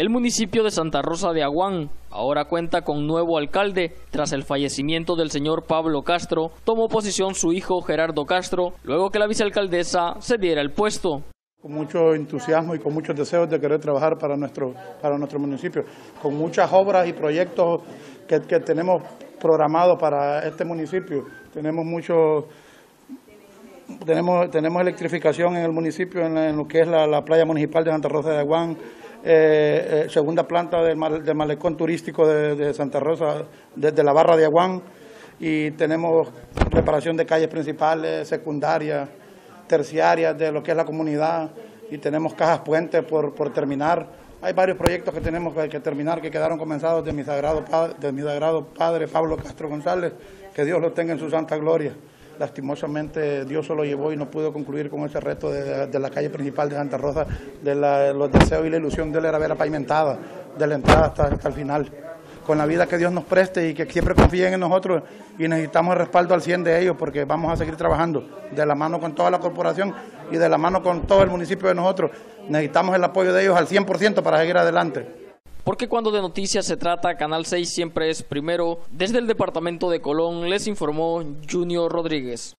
El municipio de Santa Rosa de Aguán ahora cuenta con nuevo alcalde. Tras el fallecimiento del señor Pablo Castro, tomó posición su hijo Gerardo Castro, luego que la vicealcaldesa se diera el puesto. Con mucho entusiasmo y con muchos deseos de querer trabajar para nuestro, para nuestro municipio, con muchas obras y proyectos que, tenemos programados para este municipio. Tenemos mucho, tenemos, tenemos electrificación en el municipio, en, lo que es la playa municipal de Santa Rosa de Aguán, eh, eh, segunda planta del, malecón turístico de, Santa Rosa, desde la barra de Aguán, y tenemos reparación de calles principales, secundarias, terciarias de lo que es la comunidad, y tenemos cajas puentes por, terminar. Hay varios proyectos que tenemos que, terminar, que quedaron comenzados de mi, sagrado, de mi sagrado padre Pablo Castro González, que Dios lo tenga en su santa gloria. Lastimosamente Dios se lo llevó y no pudo concluir con ese reto de, la calle principal de Santa Rosa, de los deseos y la ilusión de él era verla pavimentada, de la entrada hasta, hasta el final. Con la vida que Dios nos preste y que siempre confíen en nosotros y necesitamos el respaldo al 100 de ellos porque vamos a seguir trabajando de la mano con toda la corporación y de la mano con todo el municipio de nosotros. Necesitamos el apoyo de ellos al 100% para seguir adelante. Porque cuando de noticias se trata, Canal 6 siempre es primero. Desde el departamento de Colón les informó Junior Rodríguez.